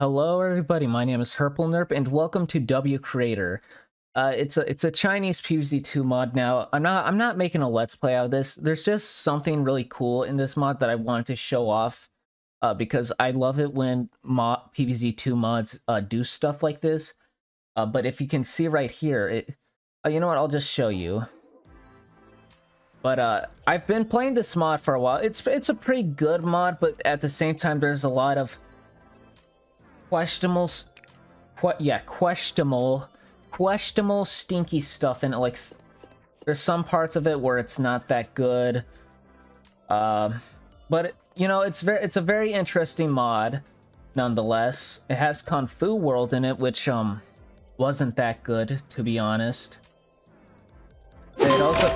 Hello, everybody. My name is HerpleNerp, and welcome to WCreator. Uh, it's a it's a Chinese PvZ2 mod. Now, I'm not I'm not making a let's play out of this. There's just something really cool in this mod that I wanted to show off, uh, because I love it when mod PvZ2 mods uh, do stuff like this. Uh, but if you can see right here, it uh, you know what? I'll just show you. But uh, I've been playing this mod for a while. It's it's a pretty good mod, but at the same time, there's a lot of questionable, what? Yeah, questionable, questionable, stinky stuff in it. Like, there's some parts of it where it's not that good. Um, but you know, it's very, it's a very interesting mod, nonetheless. It has Kung Fu World in it, which um wasn't that good, to be honest. It also.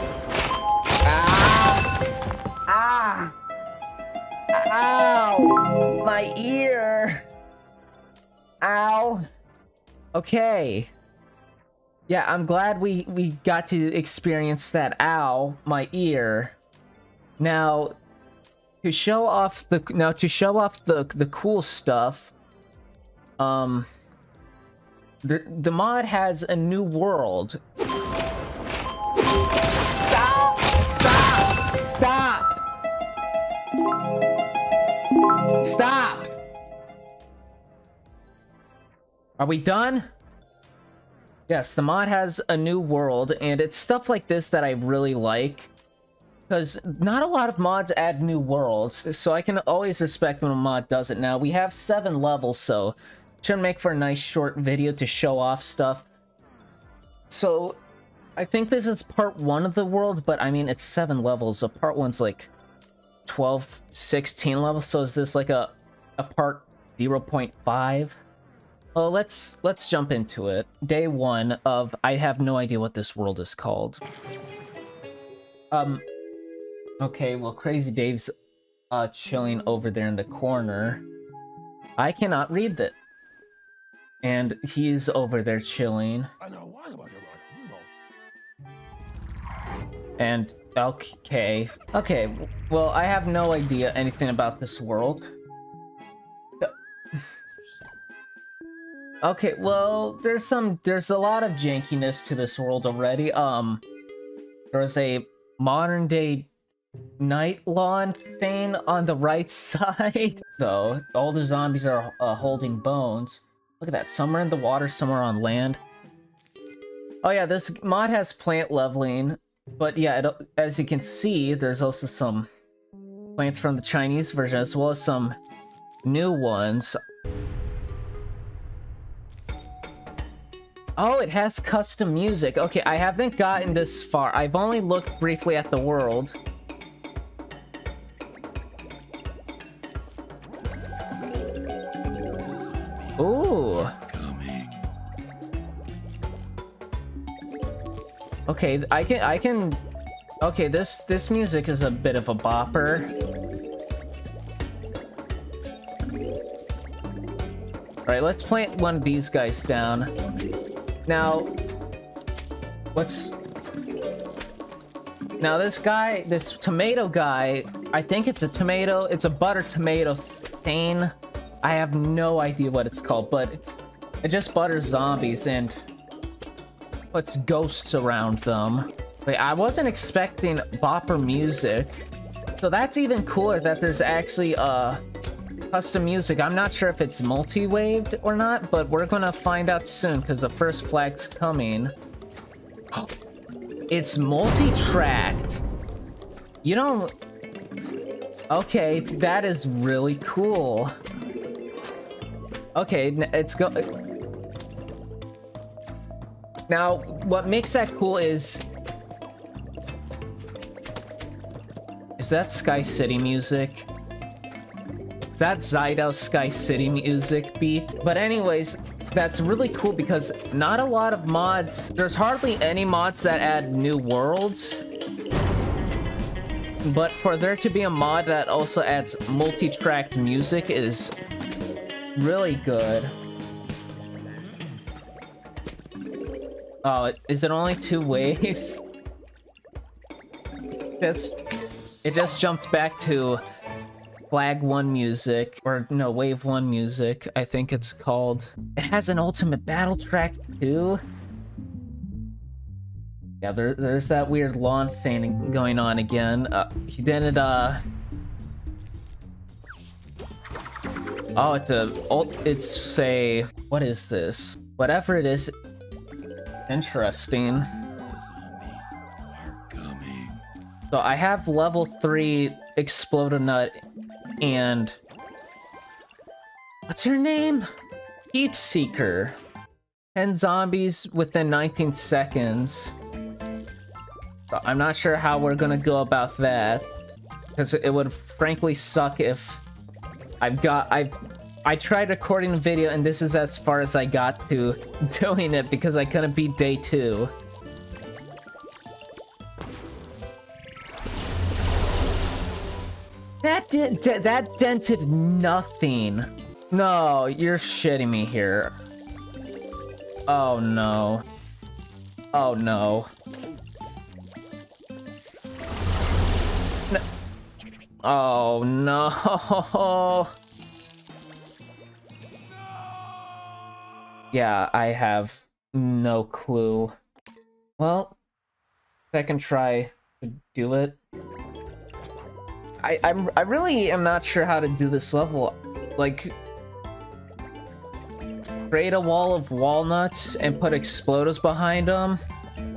Ah! Ah! Ow! My ear! Ow. Okay. Yeah, I'm glad we, we got to experience that. Ow, my ear. Now, to show off the now to show off the the cool stuff, um, the the mod has a new world. Stop! Stop! Stop! Stop! Are we done? Yes, the mod has a new world, and it's stuff like this that I really like. Because not a lot of mods add new worlds, so I can always respect when a mod does it. Now, we have seven levels, so should make for a nice short video to show off stuff. So, I think this is part one of the world, but I mean, it's seven levels, so part one's like 12, 16 levels, so is this like a, a part 0.5? Well, let's let's jump into it. Day one of I have no idea what this world is called. Um. Okay, well, Crazy Dave's uh chilling over there in the corner. I cannot read that. And he's over there chilling. And okay, okay. Well, I have no idea anything about this world. Okay, well, there's some, there's a lot of jankiness to this world already. Um, there's a modern day night lawn thing on the right side. Though, all the zombies are uh, holding bones. Look at that, some are in the water, some are on land. Oh yeah, this mod has plant leveling, but yeah, it, as you can see, there's also some plants from the Chinese version, as well as some new ones. Oh, it has custom music. Okay, I haven't gotten this far. I've only looked briefly at the world. Ooh. Okay, I can I can Okay, this this music is a bit of a bopper. Alright, let's plant one of these guys down. Now, what's... Now this guy, this tomato guy, I think it's a tomato, it's a butter tomato thing. I have no idea what it's called, but it just butters zombies and puts ghosts around them. Wait, I wasn't expecting bopper music. So that's even cooler that there's actually a custom music. I'm not sure if it's multi-waved or not, but we're gonna find out soon because the first flag's coming. it's multi-tracked. You don't... Okay, that is really cool. Okay, it's go... Now, what makes that cool is... Is that Sky City music? That Zydo Sky City music beat. But anyways, that's really cool because not a lot of mods, there's hardly any mods that add new worlds. But for there to be a mod that also adds multi-tracked music is really good. Oh, is it only two waves? That's... It just jumped back to flag one music or no wave one music i think it's called. It has an ultimate battle track too. Yeah there, there's that weird lawn thing going on again. Uh, he didn't uh oh it's a it's a what is this? Whatever it is interesting. So i have level three Explode-A-Nut and what's her name? Heat Seeker. 10 zombies within 19 seconds. So I'm not sure how we're gonna go about that. Because it would frankly suck if I've got I've I tried recording a video and this is as far as I got to doing it because I couldn't beat day two. That did that dented nothing. No, you're shitting me here. Oh no. Oh no. no. Oh no. Yeah, I have no clue. Well, second try to do it. I, I'm, I really am not sure how to do this level. Like, create a wall of walnuts and put explodos behind them?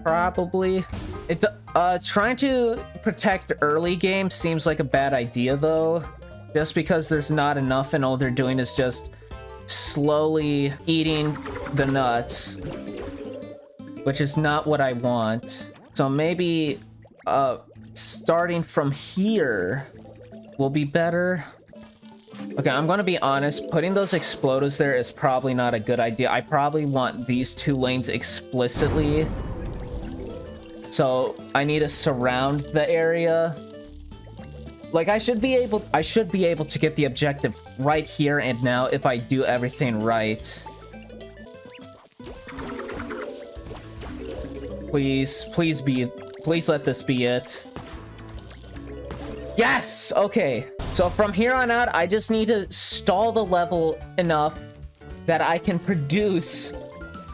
Probably. It, uh, trying to protect early game seems like a bad idea, though. Just because there's not enough and all they're doing is just slowly eating the nuts. Which is not what I want. So maybe, uh, starting from here will be better. Okay, I'm gonna be honest, putting those explodos there is probably not a good idea. I probably want these two lanes explicitly. So I need to surround the area. Like I should be able I should be able to get the objective right here and now if I do everything right. Please, please be please let this be it. Yes! Okay. So from here on out, I just need to stall the level enough that I can produce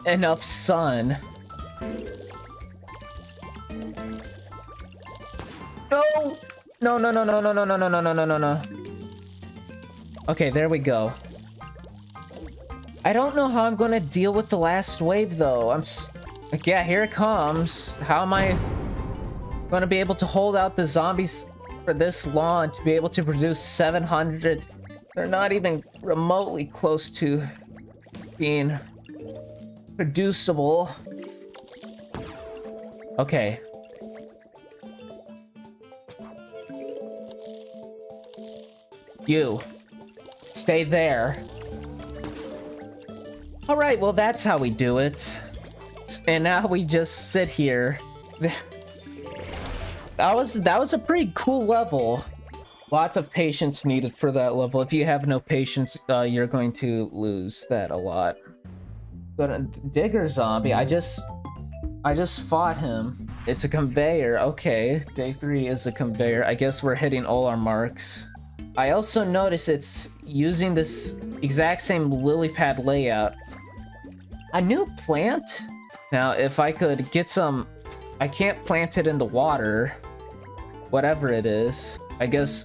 enough sun. No! No, no, no, no, no, no, no, no, no, no, no, no, no. Okay, there we go. I don't know how I'm gonna deal with the last wave, though. I'm like, yeah, here it comes. How am I gonna be able to hold out the zombies for this long to be able to produce 700. They're not even remotely close to being producible. Okay. You. Stay there. Alright, well that's how we do it. And now we just sit here. that was that was a pretty cool level. Lots of patience needed for that level. If you have no patience, uh, you're going to lose that a lot. But Digger Zombie, I just I just fought him. It's a conveyor. Okay, day three is a conveyor. I guess we're hitting all our marks. I also notice it's using this exact same lily pad layout. A new plant? Now, if I could get some... I can't plant it in the water whatever it is. I guess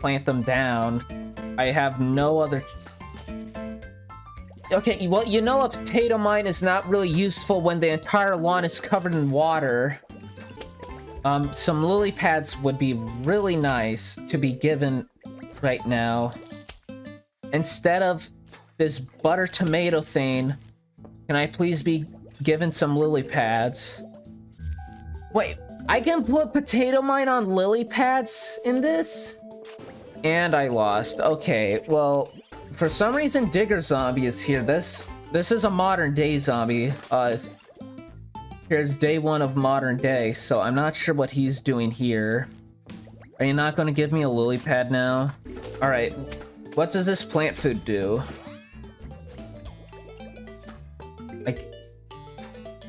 plant them down. I have no other... Okay, well, you know a potato mine is not really useful when the entire lawn is covered in water. Um, some lily pads would be really nice to be given right now. Instead of this butter tomato thing, can I please be given some lily pads? Wait, I can put potato mine on lily pads in this? And I lost. Okay, well, for some reason Digger Zombie is here. This this is a modern day zombie. Uh, here's day one of modern day, so I'm not sure what he's doing here. Are you not to give me a lily pad now? Alright, what does this plant food do?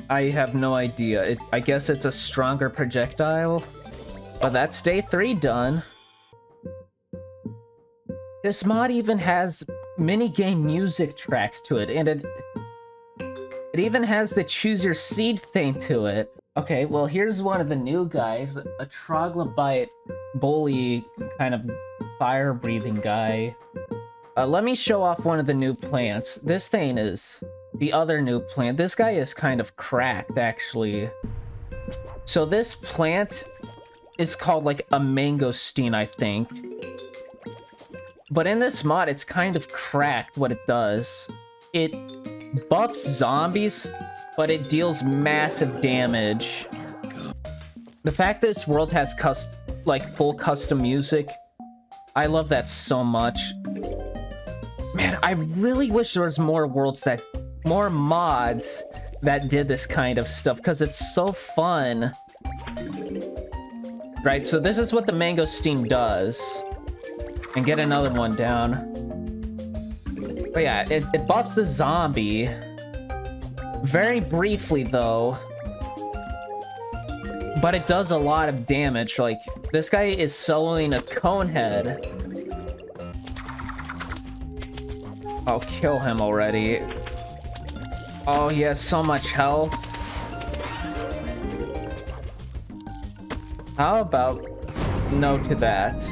I have no idea. It, I guess it's a stronger projectile. But that's day three done. This mod even has mini game music tracks to it, and it it even has the choose your seed thing to it. Okay, well here's one of the new guys, a troglodyte bully kind of fire breathing guy. Uh, let me show off one of the new plants. This thing is the other new plant. This guy is kind of cracked actually. So this plant is called like a mangosteen, I think. But in this mod, it's kind of cracked what it does. It buffs zombies, but it deals massive damage. The fact this world has cust like full custom music, I love that so much. Man, I really wish there was more worlds that, more mods that did this kind of stuff, because it's so fun. Right, so this is what the mangosteen does. And get another one down. But yeah, it, it buffs the zombie. Very briefly, though. But it does a lot of damage. Like, this guy is soloing a cone head. I'll kill him already. Oh, he has so much health. How about no to that?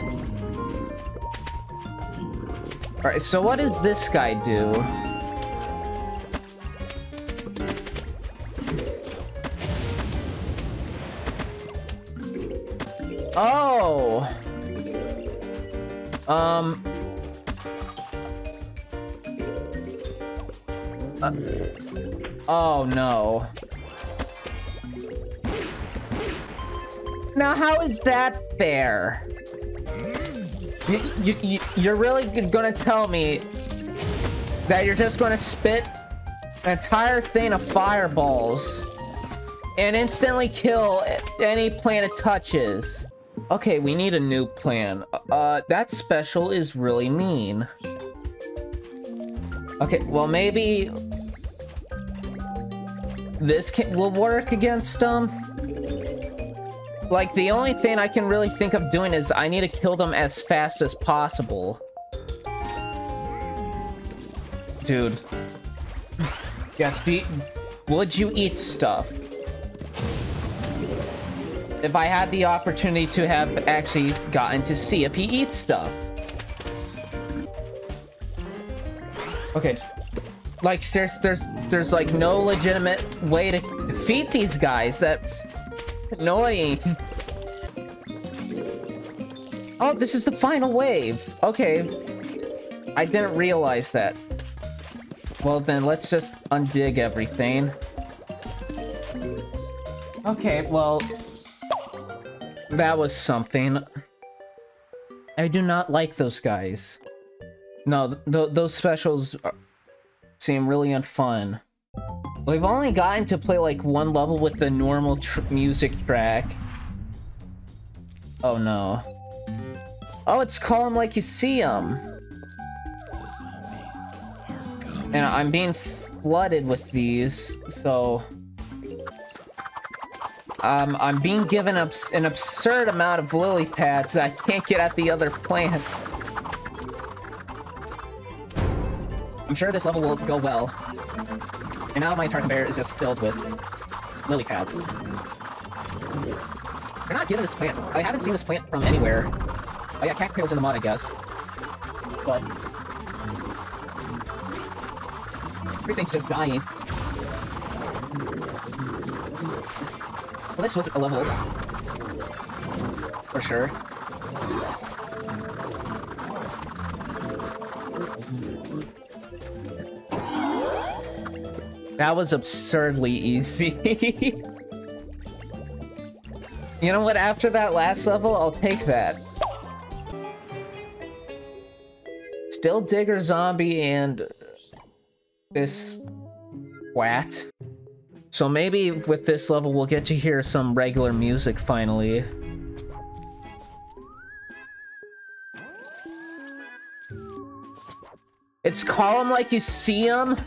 Alright, so what does this guy do? Oh! Um... Uh, oh no. Now how is that fair? You, you, you, you're really gonna tell me that you're just gonna spit an entire thing of fireballs and instantly kill any plant it touches. Okay, we need a new plan. Uh, that special is really mean. Okay, well maybe this can, will work against them. Like, the only thing I can really think of doing is I need to kill them as fast as possible. Dude. Yes, do you, would you eat stuff? If I had the opportunity to have actually gotten to see if he eats stuff. Okay. Like, there's, there's, there's like no legitimate way to defeat these guys. That's annoying. Oh, this is the final wave. Okay. I didn't realize that. Well then, let's just undig everything. Okay, well... That was something. I do not like those guys. No, th those specials are, seem really unfun. We've only gotten to play like one level with the normal tr music track. Oh no. Oh, it's Column like you see 'em. And I'm being flooded with these, so... Um, I'm being given an absurd amount of lily pads that I can't get at the other plant. I'm sure this level will go well. And now my bear is just filled with lily pads. They're not giving this plant. I haven't seen this plant from anywhere. Oh yeah, Cactu's in the mod, I guess. But... Everything's just dying. Well, this was a level. For sure. That was absurdly easy. you know what, after that last level, I'll take that. Still Digger Zombie and this Wat. So maybe with this level we'll get to hear some regular music finally. It's call him like you see him?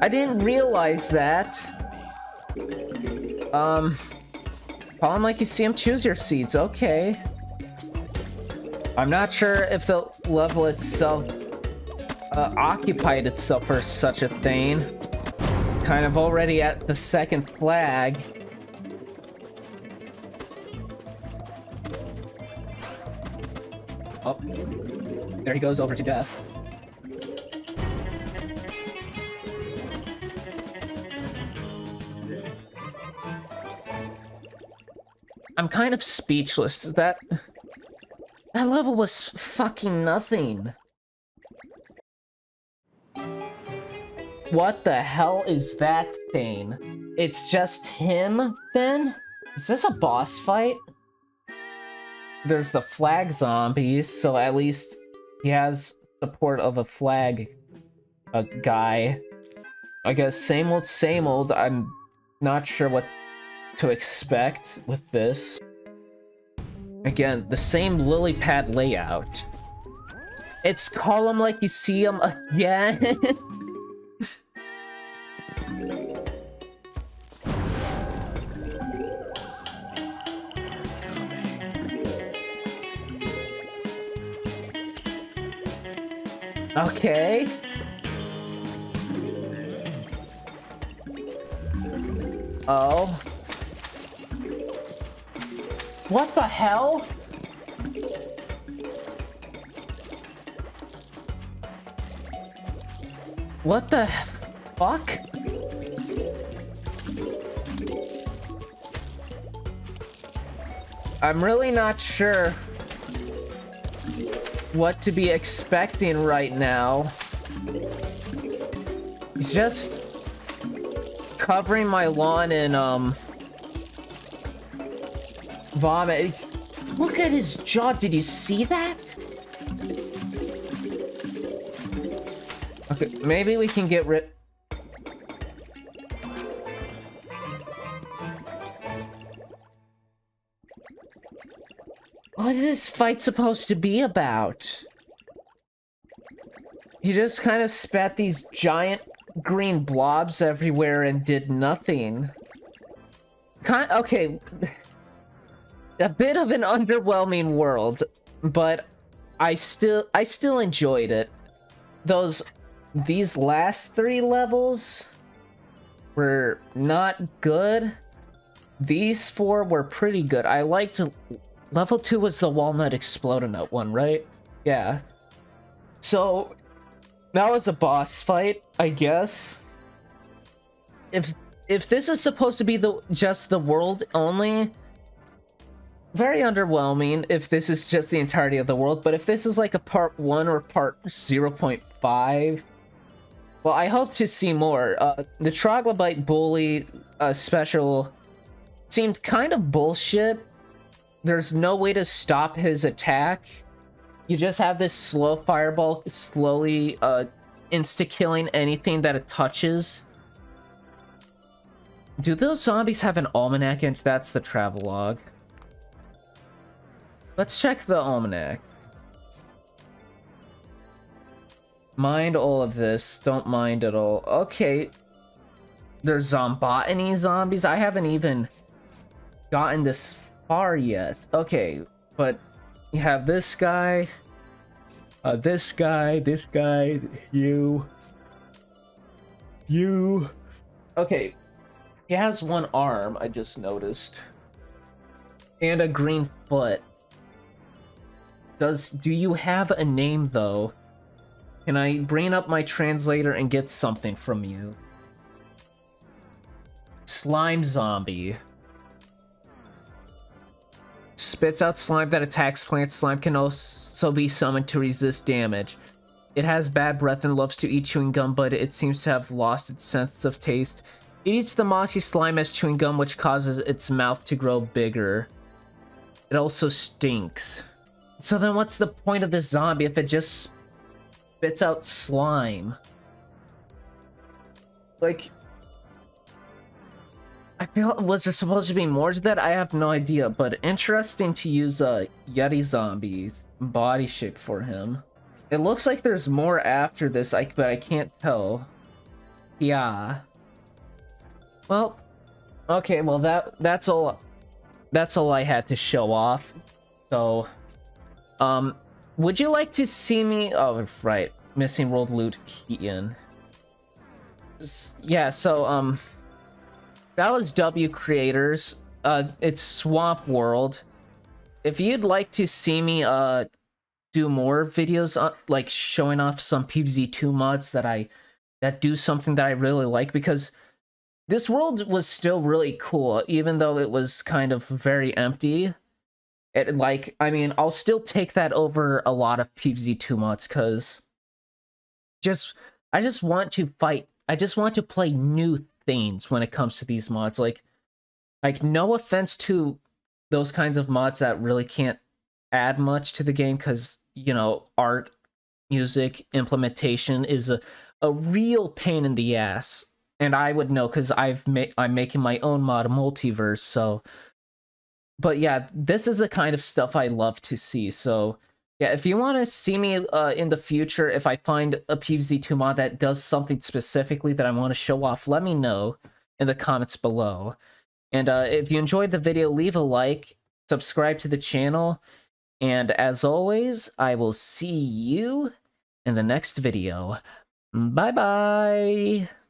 I didn't realize that. Um, him like you see him, choose your seeds, okay. I'm not sure if the level itself uh, occupied itself for such a thing. Kind of already at the second flag. Oh, there he goes over to death. I'm kind of speechless. That that level was fucking nothing. What the hell is that thing? It's just him, then? Is this a boss fight? There's the flag zombies, so at least he has support of a flag a guy. I guess same old, same old. I'm not sure what to expect with this. Again, the same lily pad layout. It's column like you see them again. okay. Oh. What the hell? What the fuck? I'm really not sure what to be expecting right now. Just covering my lawn in, um, vomit. It's, look at his jaw. Did you see that? Okay, maybe we can get rid... What is this fight supposed to be about? He just kind of spat these giant green blobs everywhere and did nothing. Kind okay, a bit of an underwhelming world, but I still I still enjoyed it. Those these last three levels were not good. These four were pretty good. I liked level two was the walnut exploding nut one, right? Yeah. So that was a boss fight, I guess. If if this is supposed to be the just the world only, very underwhelming if this is just the entirety of the world, but if this is like a part 1 or part 0.5, well, I hope to see more. Uh, the Troglodyte Bully uh, special seemed kind of bullshit. There's no way to stop his attack. You just have this slow fireball slowly uh, insta-killing anything that it touches. Do those zombies have an almanac? And that's the travelogue. Let's check the almanac. Mind all of this. Don't mind at all. Okay. There's zombotany zombies. I haven't even gotten this far yet. Okay, but you have this guy, uh, this guy, this guy, you, you. Okay, he has one arm, I just noticed. And a green foot. Does do you have a name though? Can I bring up my translator and get something from you? Slime zombie. Spits out slime that attacks plants. Slime can also be summoned to resist damage. It has bad breath and loves to eat chewing gum, but it seems to have lost its sense of taste. It eats the mossy slime as chewing gum, which causes its mouth to grow bigger. It also stinks. So then what's the point of this zombie if it just spits out slime? Like, I feel, was there supposed to be more to that? I have no idea, but interesting to use a Yeti Zombie's body shape for him. It looks like there's more after this, I, but I can't tell. Yeah. Well, okay, well that that's all that's all I had to show off. So Um, would you like to see me? Oh, right, missing world loot Ian. Yeah, so um, that was WCreators. Uh, it's Swamp World. If you'd like to see me uh do more videos on, like showing off some PvZ2 mods that I that do something that I really like because this world was still really cool even though it was kind of very empty. It like I mean I'll still take that over a lot of PvZ2 mods cuz just I just want to fight I just want to play new things when it comes to these mods like like no offense to those kinds of mods that really can't add much to the game because you know art music implementation is a, a real pain in the ass and i would know because i've made i'm making my own mod multiverse so but yeah this is the kind of stuff i love to see so yeah if you want to see me uh, in the future if i find a pvz2 mod that does something specifically that i want to show off let me know in the comments below and uh, if you enjoyed the video leave a like subscribe to the channel and as always, I will see you in the next video. Bye bye.